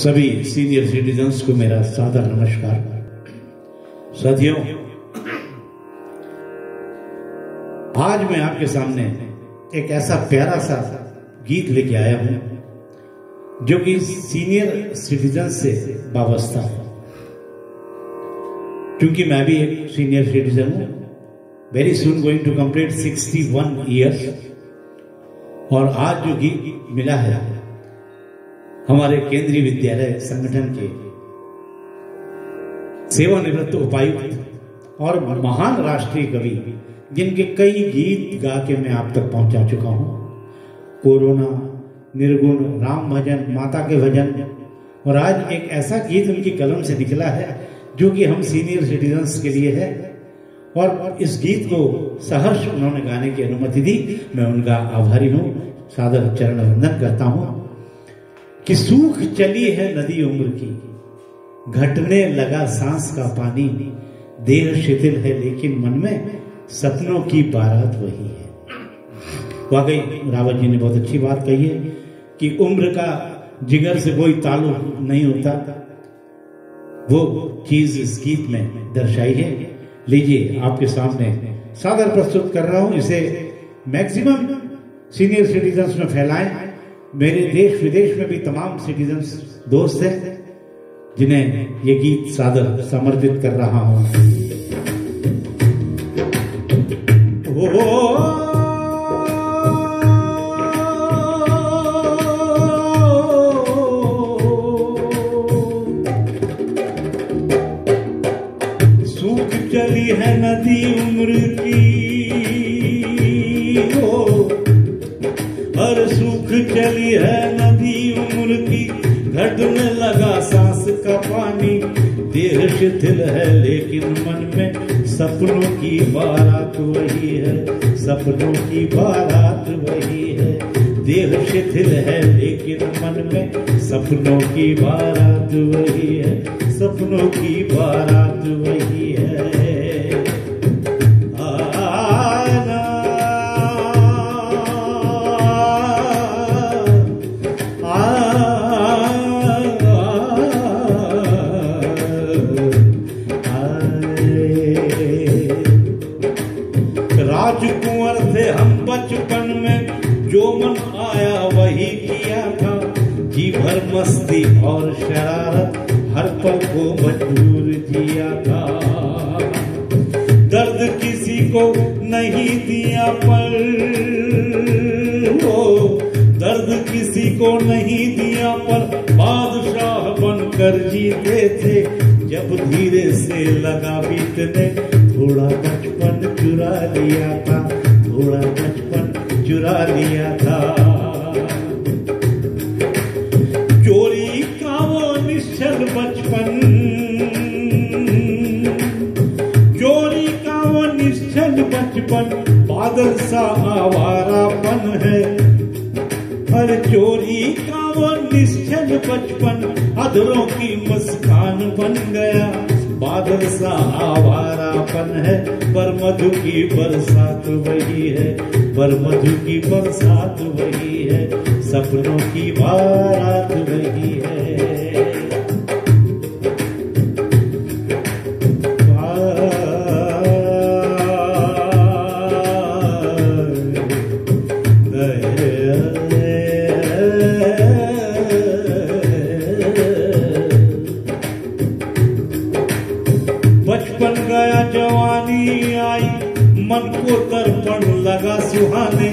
सभी senior citizens को मेरा सादर नमस्कार। साथियों, आज मैं आपके सामने एक ऐसा प्यारा सा गीत लेके आया हूँ, जो कि सीनियर सिटीजन से वाबस्ता है। क्योंकि मैं भी एक सीनियर सिटीजन हूँ very soon going to complete 61 years और आज जो गीत मिला है हमारे केंद्रीय विद्यालय संगठन के सेवानिवृत्त उपायुक्त और महान राष्ट्रीय कवि, जिनके कई गीत गा के मैं आप तक पहुँचा चुका हूँ। कोरोना, निर्गुण, राम भजन, माता के भजन। और आज एक ऐसा गीत उनकी कलम से निकला है, जो कि हम सीनियर सिटीजन्स के लिए है। और इस गीत को सहर्ष उन्होंने गाने की अनुमति दी। मैं उनका आभारी हूँ। सादर चरण वंदन करता हूँ। कि सूख चली है नदी उम्र की। घटने लगा सांस का पानी। देह शिथिल है, लेकिन मन में सपनों की बारात वही है। वाकई, रावत जी ने बहुत अच्छी बात कही है कि उम्र का जिगर से कोई ताल्लुक नहीं होता। वो चीज़ इस गीत में दर्शाई है। लीजिए, आपके सामने सादर प्रस्तुत कर रहा हूँ। इसे मैक्सिमम सीनियर सिटीजन में फैलाएँ। मेरे देश विदेश में भी तमाम सिटीजन दोस्त हैं, जिन्हें ये गीत सादर समर्पित कर रहा हूँ। ओ सूख देह दिल है, लेकिन मन में सपनों की बारात वही है। सपनों की बारात वही है। देह शिथिल है, लेकिन मन में सपनों की बारात वही है। सपनों की बारात वही है। मस्ती और शरारत, हर पल को मजबूर किया था। दर्द किसी को नहीं दिया पर हो दर्द किसी को नहीं दिया पर बादशाह बनकर जीते थे, जब धीरे से लगा बीतने। थोड़ा बचपन चुरा लिया था, थोड़ा बचपन चुरा लिया था। बादल सा आवारापन है। हर चोरी का वो निश्चल बचपन अधरों की मुस्कान बन गया। बादल सा आवारापन है, पर मधु की बरसात वही है। पर मधु की बरसात वही है, सपनों की बारात वही है। जवानी आई। मन को तर्पण लगा सुहाने।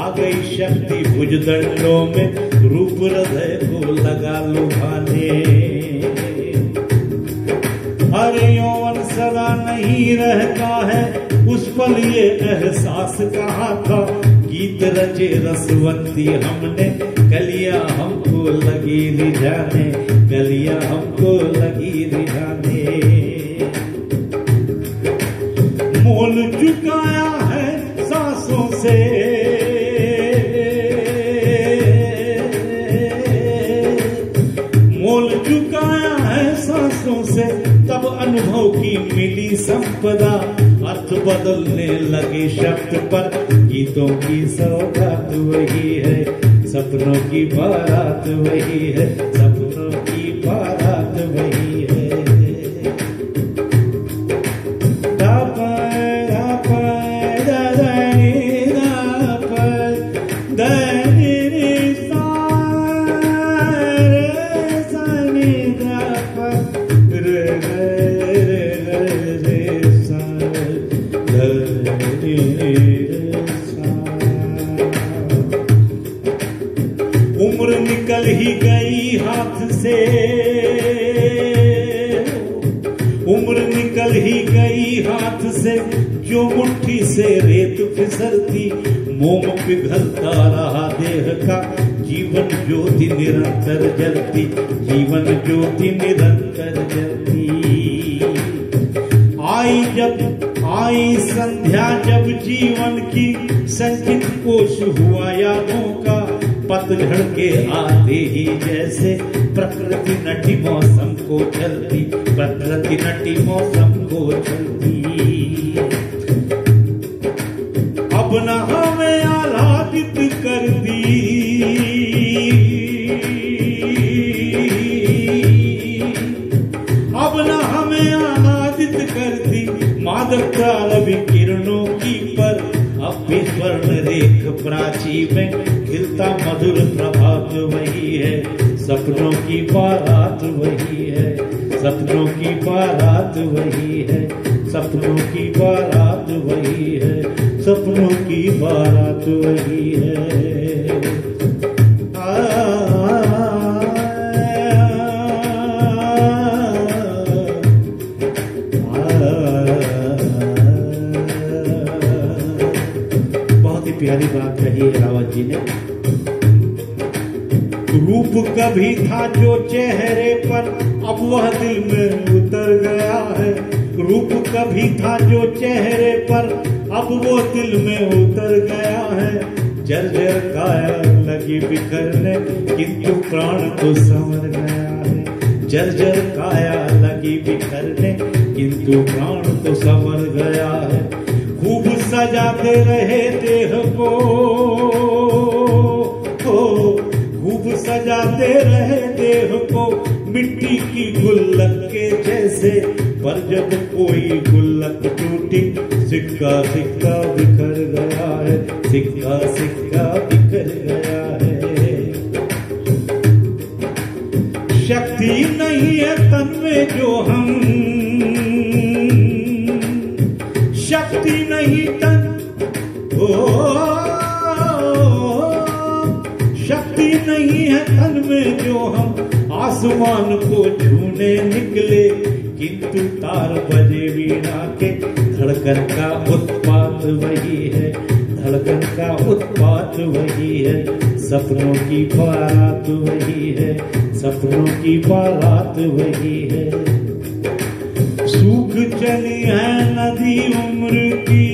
आ गई शक्ति भुजदंडों में। रूप हृदय को लगा लुभाने। अरे यौवन सदा नहीं रहता है। उस पल ये एहसास कहा था? गीत रचे रसवंती हमने। कलिया हमको लगी रिझाने। कलिया हमको लगी रिझाने। मोल चुकाया है सांसों से। मोल चुकाया है सांसों से। तब अनुभव की मिली संपदा। अर्थ बदलने लगे शब्द पर। गीतों की सौगात वही है, सपनों की बारात वही है। उम्र निकल ही गई हाथ से। उम्र निकल ही गई हाथ से। क्यों मुट्ठी से रेत फिसलती? मोम पिघलता रहा देह का। जीवन ज्योति निरंतर जलती। जीवन ज्योति निरंतर जलती। आई जब आई संध्या जब जीवन की संचित कोश हुआ यादों का पतझड़ के आते ही जैसे प्रकृति नटी मौसम को चलती, प्रकृति नटी मौसम को चलती। अब न मादक रवि किरणों की पर भी स्वर्ण रेख प्राची में खिलता मधुर प्रभात वही है। सपनों की बारात वही है। सपनों की बारात वही है। सपनों की बारात वही है। सपनों की बारात वही है। कही रावत जी ने। रूप कभी था जो चेहरे पर, अब वह दिल में उतर गया है। रूप कभी था जो चेहरे पर, अब वो दिल में उतर गया है। जर्जर काया लगी बिखरने, किंतु प्राण तो संवर गया है। जर्जर काया लगी बिखरने, किंतु प्राण तो संवर गया है। खूब सजाते रहे देह को खूब सजाते रहे देह को मिट्टी की गुल्लक के जैसे, पर जब कोई गुल्लक टूटी, सिक्का सिक्का बिखर गया है, सिक्का सिक्का बिखर गया है। शक्ति नहीं है तन में जो हम, शक्ति नहीं तन शक्ति नहीं है तन में जो हम आसमान को छूने निकले, किंतु तार बजे वीणा के धड़कन का उत्पात वही है, धड़कन का उत्पात वही है, सपनों की बारात वही है, सपनों की बारात वही है। सूख चली है नदी उम्र की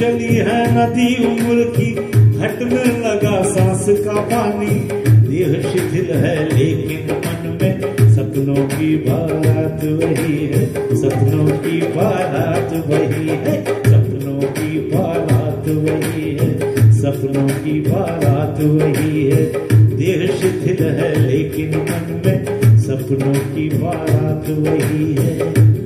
चली है नदी उम्र की घटने लगा सांस का पानी। देह शिथिल है, लेकिन मन में सपनों की बारात वही है। सपनों की बारात वही है, सपनों की बारात वही है। सपनों की बारात वही है। देह शिथिल है, लेकिन मन में सपनों की बारात वही है।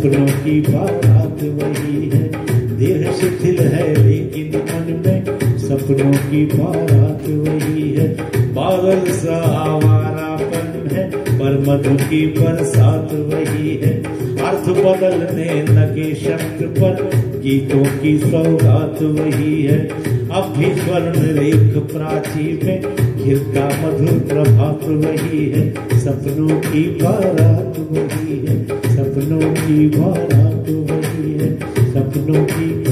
सपनों की बारात वही है। देह शिथिल है, लेकिन मन में सपनों की बारात वही है। पागल सा आवारापन है, पर मधु की बरसात वही है। अर्थ बदलने लगे शब्द पर, गीतों की सौगात वही है। अब भी स्वर्ण रेख प्राची में खिलता मधुर प्रभात वही है। सपनों की बारात वही है। सपनों की बारात होती है सपनों की